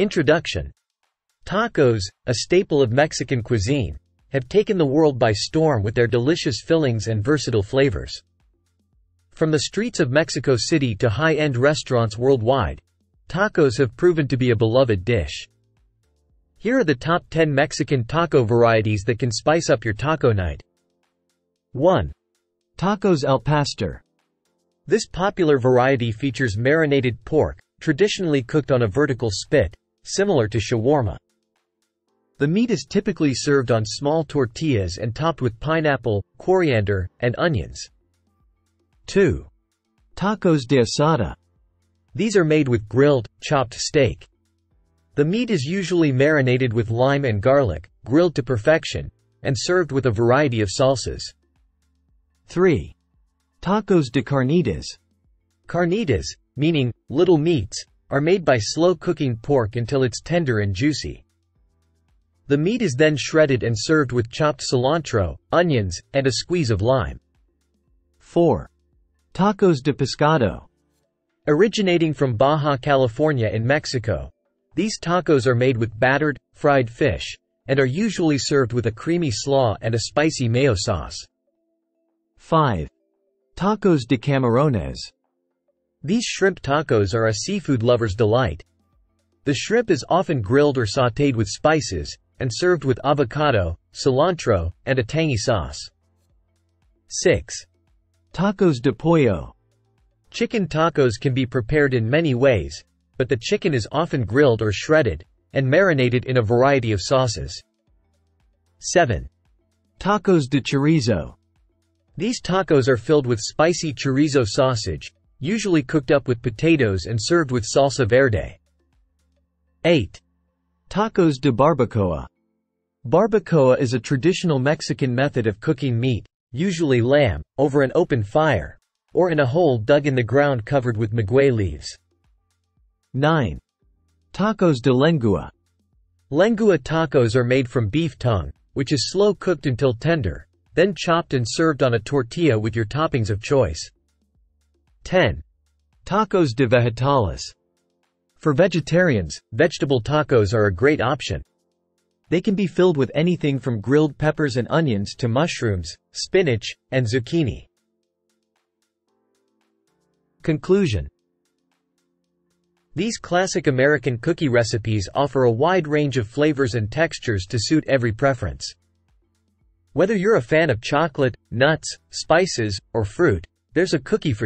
Introduction Tacos, a staple of Mexican cuisine, have taken the world by storm with their delicious fillings and versatile flavors. From the streets of Mexico City to high-end restaurants worldwide, tacos have proven to be a beloved dish. Here are the top 10 Mexican taco varieties that can spice up your taco night. 1. Tacos al pastor. This popular variety features marinated pork, traditionally cooked on a vertical spit, similar to shawarma. The meat is typically served on small tortillas and topped with pineapple, coriander, and onions. 2. Tacos de asada. These are made with grilled, chopped steak. The meat is usually marinated with lime and garlic, grilled to perfection, and served with a variety of salsas. 3. Tacos de carnitas. Carnitas, meaning little meats, are made by slow cooking pork until it's tender and juicy. The meat is then shredded and served with chopped cilantro, onions, and a squeeze of lime. 4. Tacos de pescado. Originating from Baja California in Mexico, these tacos are made with battered, fried fish, and are usually served with a creamy slaw and a spicy mayo sauce. 5. Tacos de camarones. These shrimp tacos are a seafood lover's delight. The shrimp is often grilled or sautéed with spices, and served with avocado, cilantro, and a tangy sauce. 6. Tacos de pollo. Chicken tacos can be prepared in many ways, but the chicken is often grilled or shredded, and marinated in a variety of sauces. 7. Tacos de chorizo. These tacos are filled with spicy chorizo sausage, usually cooked up with potatoes and served with salsa verde. 8. Tacos de barbacoa. Barbacoa is a traditional Mexican method of cooking meat, usually lamb, over an open fire, or in a hole dug in the ground covered with maguey leaves. 9. Tacos de lengua. Lengua tacos are made from beef tongue, which is slow cooked until tender, then chopped and served on a tortilla with your toppings of choice. 10. Tacos de vegetales. For vegetarians, vegetable tacos are a great option. They can be filled with anything from grilled peppers and onions to mushrooms, spinach, and zucchini. Conclusion These classic American cookie recipes offer a wide range of flavors and textures to suit every preference. Whether you're a fan of chocolate, nuts, spices, or fruit, there's a cookie for